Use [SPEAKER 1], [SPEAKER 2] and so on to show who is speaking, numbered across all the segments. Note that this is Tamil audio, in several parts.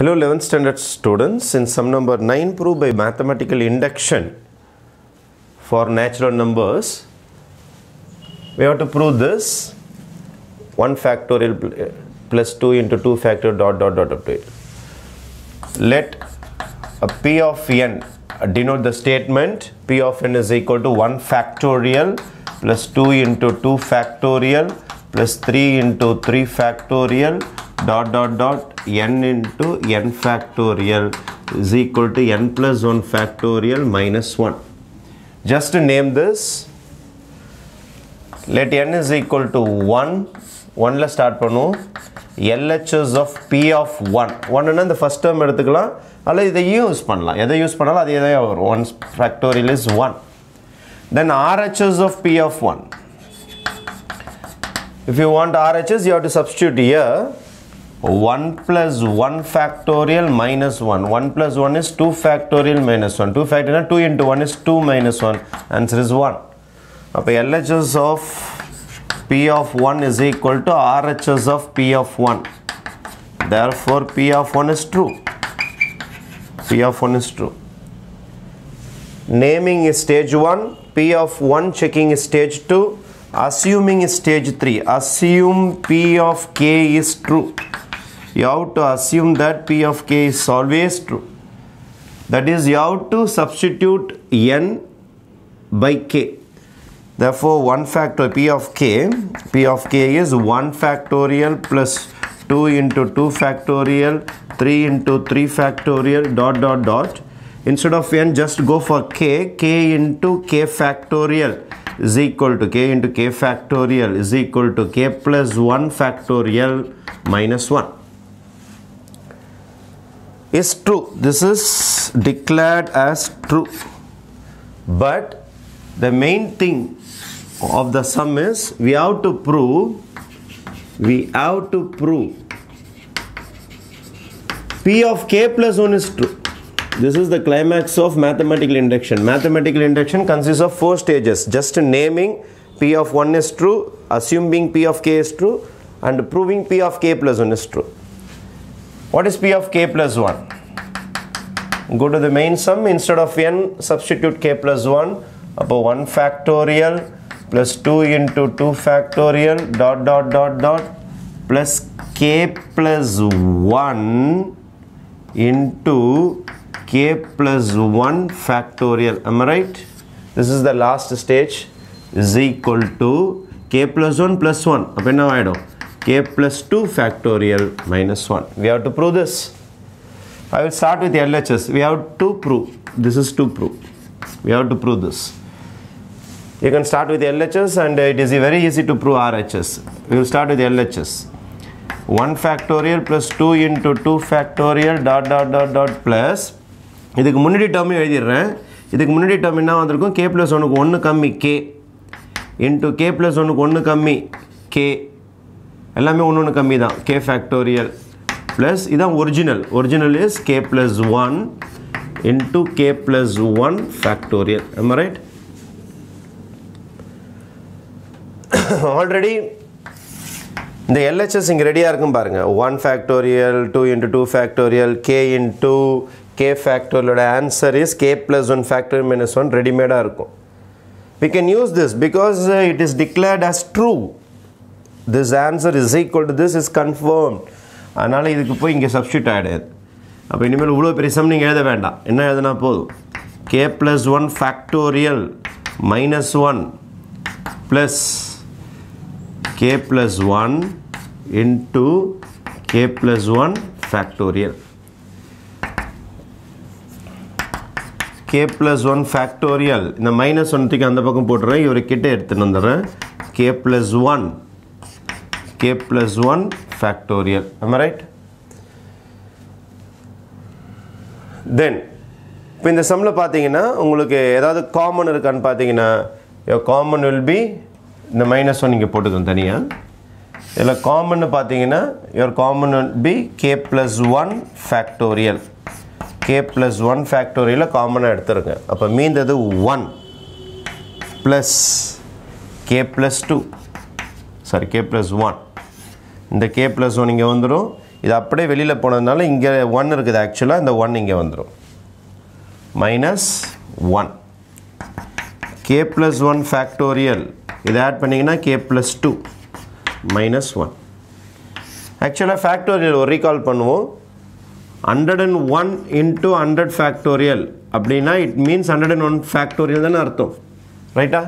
[SPEAKER 1] Hello 11th standard students. In sum number 9 prove by mathematical induction for natural numbers, we have to prove this 1 factorial eh, plus 2 into 2 factorial dot dot dot up to it. Let a p of n denote the statement p of n is equal to 1 factorial plus 2 into 2 factorial plus 3 into 3 factorial dot dot dot n into n factorial is equal to n plus 1 factorial minus 1. Just to name this, let n is equal to 1 1ல start பண்ணும் LHS of P of 1, 1 என்ன இந்த first term எடுத்துக்கலாம் அல்லது இதை யூஸ் பண்ணலாம் எதை யூஸ் பண்ணலாம் அது எதை வரும் 1 factorial is 1 then RHS of P of 1 if you want RHS you have to substitute here 1 plus 1 factorial minus 1. 1 plus 1 is 2 factorial minus 1. 2 factorial, 2 into 1 is 2 minus 1. Answer is 1. Now, LHS of P of 1 is equal to RHS of P of 1. Therefore, P of 1 is true. P of 1 is true. Naming is stage 1. P of 1 checking is stage 2. Assuming is stage 3. Assume P of K is true you have to assume that P of K is always true. That is you have to substitute n by K. Therefore 1 factor P of K P of K is 1 factorial plus 2 into 2 factorial 3 into 3 factorial dot dot dot. Instead of n just go for K. K into K factorial is equal to K into K factorial is equal to K plus 1 factorial minus 1 is true. This is declared as true. But the main thing of the sum is we have to prove we have to prove P of k plus 1 is true. This is the climax of mathematical induction. Mathematical induction consists of four stages. Just naming P of 1 is true, assuming P of k is true, and proving P of k plus 1 is true. What is P of k plus 1? Go to the main sum. Instead of n, substitute k plus 1. Above 1 factorial plus 2 into 2 factorial dot dot dot dot plus k plus 1 into k plus 1 factorial. Am I right? This is the last stage is equal to k plus 1 plus 1. Up and now I don't. A plus 2 factorial minus 1. We have to prove this. I will start with LHS. We have to prove. This is to prove. We have to prove this. You can start with LHS and it is very easy to prove RHS. We will start with LHS. 1 factorial plus 2 into 2 factorial dot dot dot dot plus இதுக்கு முன்னாடி டேர்ம் எழுதிடுறேன் இதுக்கு முன்னாடி டேர்ம் என்ன வந்திருக்கும் கே ப்ளஸ் ஒன்றுக்கு ஒன்று கம்மி கே இன்ட்டு கே ப்ளஸ் ஒன்றுக்கு ஒன்று கம்மி கே எல்லாமே ஒன்று ஒன்று கம்மி தான் கே ஃபேக்டோரியல் ப்ளஸ் இதான் original original is K plus one into K plus one factorial am right already இந்த எல்ஹெச்எஸ் இங்கே ரெடியாக இருக்கும் பாருங்கள் one factorial two into two factorial K into K ஃபேக்டோரியலோட answer is K plus one factorial minus one ரெடிமேடாக இருக்கும். We can use this because it is declared as true this answer is equal to this is is அதனால் இதுக்கு போய் இங்கே சப்ஸ்டியூட் ஆகிடாது அப்போ இனிமேல் இவ்வளோ பெரிய சம் நீங்கள் எழுத வேண்டாம். என்ன எழுதுனா போதும். K plus one factorial minus one plus K plus one into K plus one factorial K plus one factorial இந்த மைனஸ் ஒன்றுக்கு அந்த பக்கம் போட்டுறேன். இவர் கிட்டே எடுத்துன்னு வந்துடுறேன். K plus one K plus one factorial am I right? Then இப்போ இந்த சம்மில் பார்த்தீங்கன்னா உங்களுக்கு ஏதாவது காமன் இருக்கான்னு பார்த்தீங்கன்னா காமன் வில் பி இந்த மைனஸ் ஒன் இங்கே போட்டுக்கோங்க தனியாக இதில் காமன்னு பார்த்தீங்கன்னா your common will be K plus one factorial K plus one ஃபேக்டோரியலில் காமனாக எடுத்துருங்க. அப்போ மீந்தது one plus K plus two sorry K plus one இந்த கே ப்ளஸ் ஒன் இங்கே வந்துடும் இது அப்படியே வெளியில் போனதுனால இங்கே ஒன் இருக்குது ஆக்சுவலாக இந்த ஒன் இங்கே வந்துடும் minus one K plus one factorial இதை ஆட் பண்ணிங்கன்னா K plus two minus one ஆக்சுவலாக ஃபேக்டோரியல் ஒரு ரீகால் பண்ணுவோம். Hundred and one into hundred factorial அப்படின்னா it means hundred and one factorial தானே அர்த்தம். ரைட்டா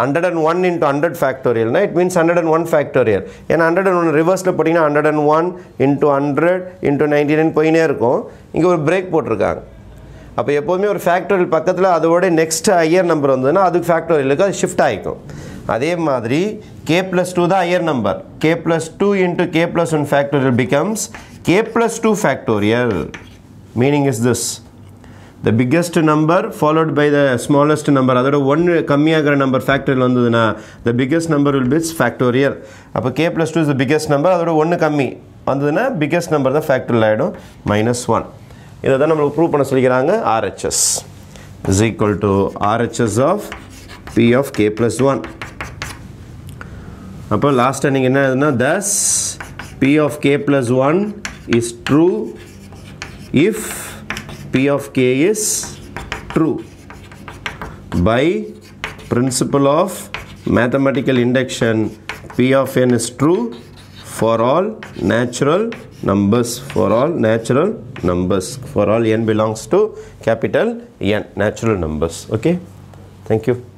[SPEAKER 1] hundred and one into hundred ஃபேக்டோரியல்னா it means hundred and one factorial ஏன்னா ஹண்ட்ரட் அண்ட் ஒன் ரிவர்ஸில் போட்டிங்கன்னா hundred and one into hundred into ninety nine போயினே இருக்கும். இங்கே ஒரு பிரேக் போட்டிருக்காங்க. அப்போ எப்போதுமே ஒரு ஃபேக்டோரியல் பக்கத்தில் அதோட நெக்ஸ்ட் ஹையர் நம்பர் வந்ததுன்னா அதுக்கு ஃபேக்டோரியலுக்கு அது ஷிஃப்ட் ஆகிக்கும் அதே மாதிரி கே ப்ளஸ் டூ தான் higher number K plus two into K plus one factorial becomes K plus two factorial meaning is this the biggest number followed by the smallest number அதோட ஒன்று கம்மியாகிற நம்பர் ஃபேக்டரியில் வந்ததுன்னா the biggest number will bits factorial அப்போ K plus two is the biggest number அதோட ஒன்று கம்மி வந்ததுன்னா பிக்கெஸ்ட் நம்பர் தான் ஃபேக்டரியில் ஆகிடும் மைனஸ் ஒன் இதை தான் நம்மளுக்கு ப்ரூவ் பண்ண சொல்லிக்கிறாங்க RHS is equal to RHS of P of K plus 1. அப்போ லாஸ்ட்டாக நீங்கள் என்ன ஆகுதுன்னா thus P of K plus one is true if P of k is true by principle of mathematical induction. P of n is true for all natural numbers for all natural numbers for all n belongs to capital N natural numbers. Okay? Thank you